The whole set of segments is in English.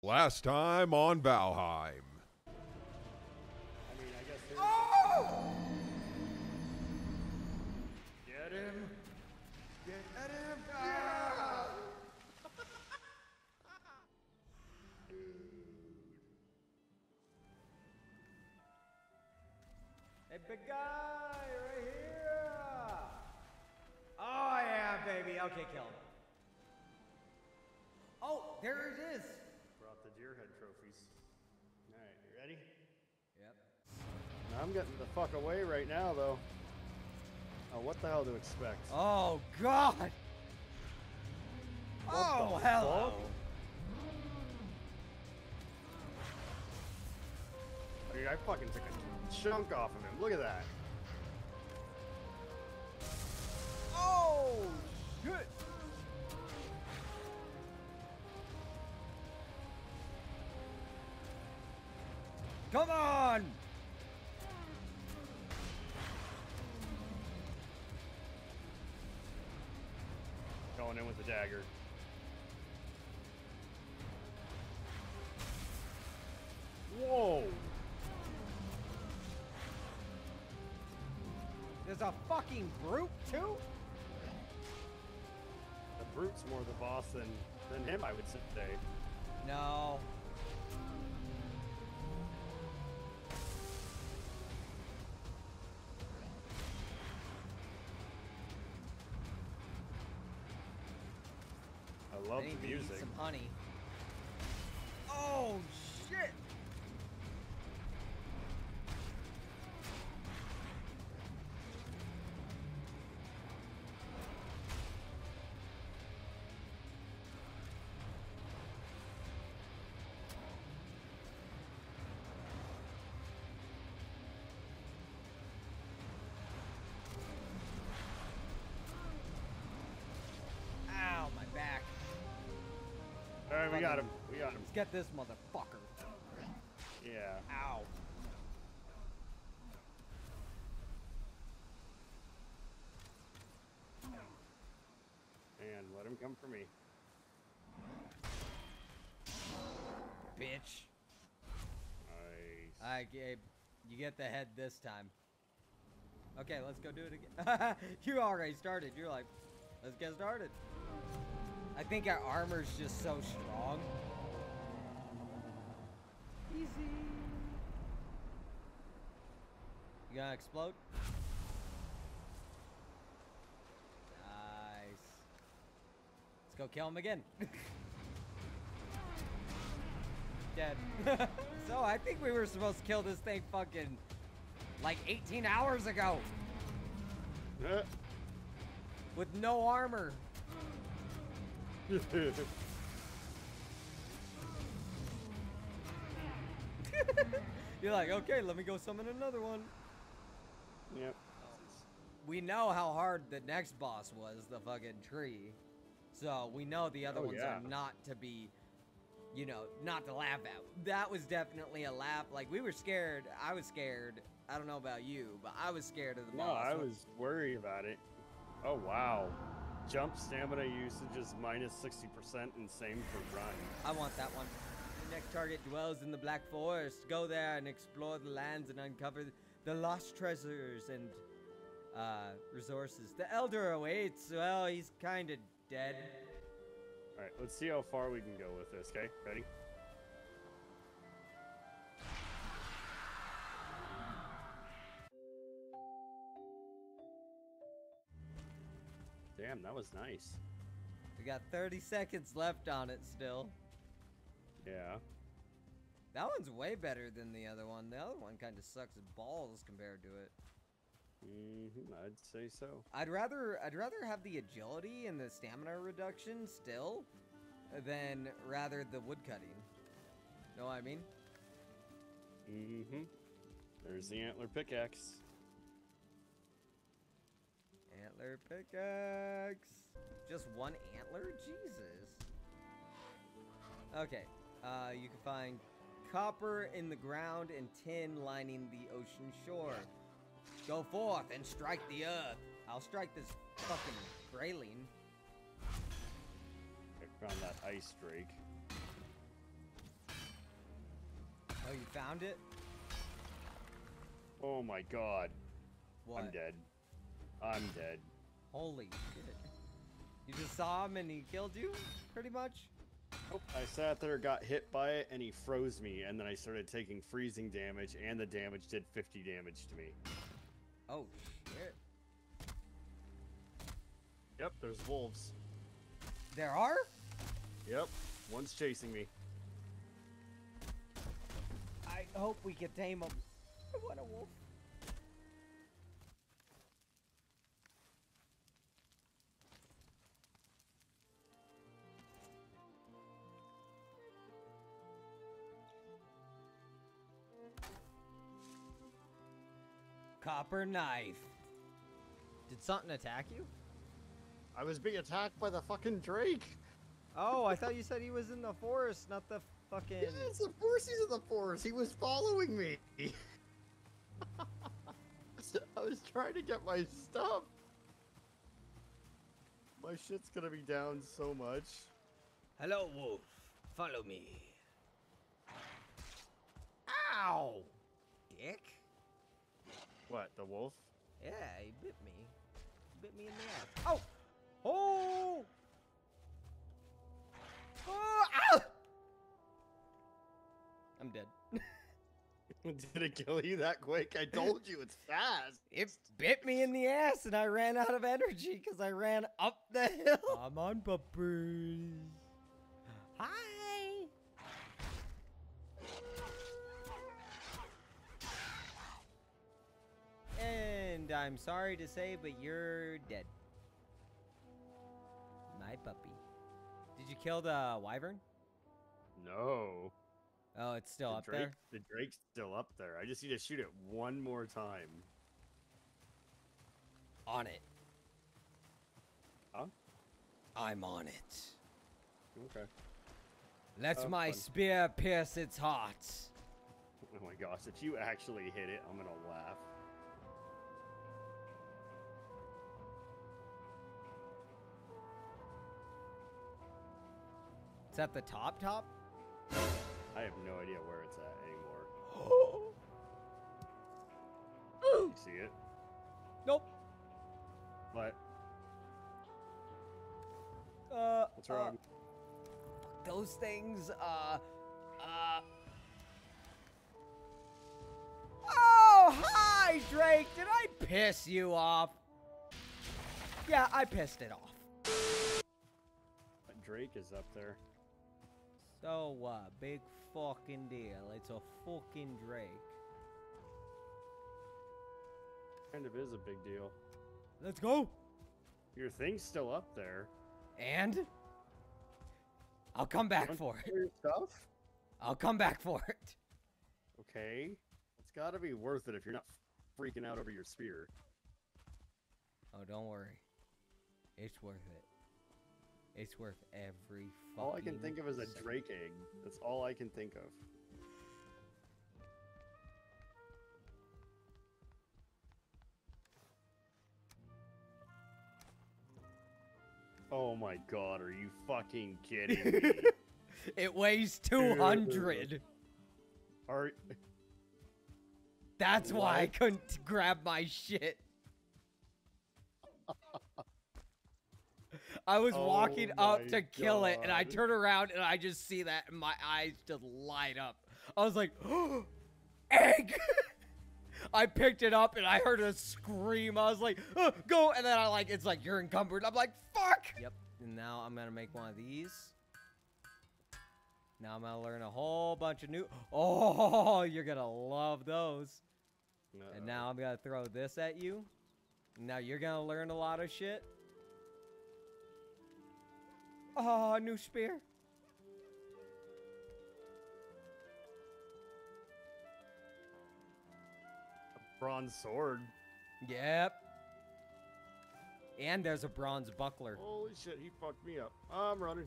Last time on Valheim. I mean, I guess there's. Get him! Get him! Ah! Hey, big guy, right here. Oh yeah, baby. Okay, kill him. Oh, there it is. Brought the deer head trophies. Alright, you ready? Yep. Now I'm getting the fuck away right now, though. Oh, what the hell to expect? Oh God. oh the hello. Dude, I fucking took a chunk off of him. Look at that. Oh shit. Come on. Going in with the dagger. Whoa! There's a fucking brute too. The brute's more the boss than than him, I would say. No. Love the music. some honey. We got him. We got him. Let's get this motherfucker. Yeah. Ow. And let him come for me. Bitch. Nice. Alright, Gabe. You get the head this time. Okay, let's go do it again. you already started. You're like, let's get started. I think our armor's just so strong. Easy. You gonna explode? Nice. Let's go kill him again. Dead. so I think we were supposed to kill this thing fucking like 18 hours ago Uh, with no armor. You're like, okay, let me go summon another one. yep. We know how hard the next boss was, the fucking tree. So we know the other Oh, ones yeah. are not to be, you know, not to laugh at. That was definitely a laugh. Like we were scared. I was scared. I don't know about you, but I was scared of the No, boss. I was worried about it. Oh wow. Jump stamina usage is minus 60% and same for run. I want that one. The next target dwells in the Black Forest. Go there and explore the lands and uncover the lost treasures and uh, resources. The Elder awaits. Well, he's kind of dead. Alright, let's see how far we can go with this, okay? Ready? Damn, that was nice. We got 30 seconds left on it still. Yeah. That one's way better than the other one. The other one kind of sucks balls compared to it. Mm-hmm, I'd say so. I'd rather I'd rather have the agility and the stamina reduction still than rather the woodcutting. Know what I mean? Mm-hmm. There's the antler pickaxe. Antler pickaxe. Just one antler? Jesus. Okay. Uh, you can find copper in the ground and tin lining the ocean shore. Go forth and strike the earth. I'll strike this fucking Greyling. I found that ice drake. Oh, you found it? Oh my god. What? I'm dead. I'm dead. Holy shit. You just saw him and he killed you? Pretty much? Nope. I sat there, got hit by it, and he froze me, and then I started taking freezing damage, and the damage did 50 damage to me. Oh shit. Yep, there's wolves. There are? Yep, one's chasing me. I hope we can tame him. I want a wolf. Copper knife. Did something attack you? I was being attacked by the fucking Drake. Oh, I thought you said he was in the forest, not the fucking. Yes, of course he's in the forest. He was following me. I was trying to get my stuff. My shit's gonna be down so much. Hello, wolf. Follow me. Ow! Dick? What, the wolf? Yeah, he bit me. He bit me in the ass. Oh! Oh! Oh! Ow! I'm dead. Did it kill you that quick? I told you it's fast. It bit me in the ass and I ran out of energy because I ran up the hill. Come on, puppers. I'm sorry to say, but you're dead. My puppy. Did you kill the wyvern? No. Oh, it's still the up Drake, there. The Drake's still up there. I just need to shoot it one more time. On it. Huh? I'm on it. Okay. Let Oh, my fun. spear pierce its heart. Oh my gosh, if you actually hit it, I'm gonna laugh. It's at the top top? I have no idea where it's at anymore. You see it? Nope. What? Uh, What's uh, wrong? those things, uh, uh. Oh, hi, Drake. Did I piss you off? Yeah, I pissed it off. Drake is up there. So what? Big fucking deal. It's a fucking Drake. Kind of is a big deal. Let's go. Your thing's still up there. And? I'll come back for it. know Your stuff? I'll come back for it. Okay. It's gotta be worth it if you're not freaking out over your spear. Oh, don't worry. It's worth it. It's worth every fucking All I can think of is a second. Drake egg. That's all I can think of. Oh my god, are you fucking kidding me? It weighs 200. are That's why I couldn't grab my shit. I was walking Oh up my to kill it, and I turn around and I just see that, and my eyes just light up. I was like, oh, egg! I picked it up and I heard a scream. I was like, "Uh, go! And then I like, it's like, you're encumbered. I'm like, fuck! Yep. And now I'm gonna make one of these. Now I'm gonna learn a whole bunch of new. Oh, you're gonna love those. And now I'm gonna throw this at you. Now you're gonna learn a lot of shit. Oh, new spear. A bronze sword. Yep. And there's a bronze buckler. Holy shit, he fucked me up. I'm running.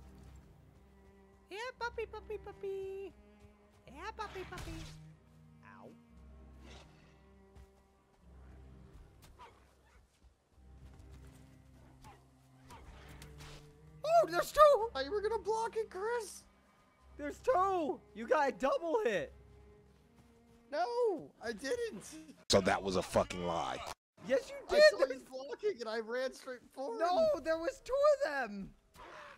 Yeah, puppy, puppy, puppy. Yeah, puppy, puppy. There's two! Oh, you were gonna block it, Chris. There's two! You got a double hit! No, I didn't. So that was a fucking lie. Yes, you did! I did. saw There you was- blocking and I ran straight forward. no, there was two of them.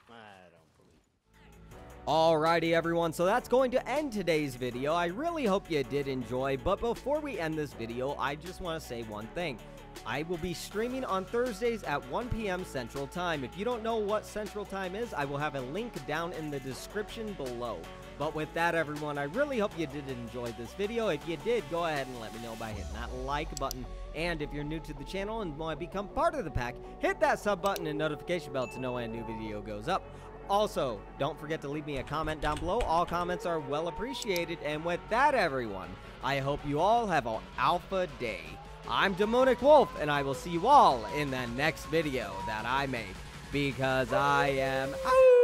I don't believe. Alrighty, everyone. So that's going to end today's video. I really hope you did enjoy. But before we end this video, I just want to say one thing. I will be streaming on Thursdays at 1 p.m. Central Time. If you don't know what Central Time is, I will have a link down in the description below. But with that, everyone, I really hope you did enjoy this video. If you did, go ahead and let me know by hitting that like button. And if you're new to the channel and want to become part of the pack, hit that sub button and notification bell to know when a new video goes up. Also, don't forget to leave me a comment down below. All comments are well appreciated. And with that, everyone, I hope you all have an alpha day. I'm Demoonic Wolf, and I will see you all in the next video that I make. Because I am out.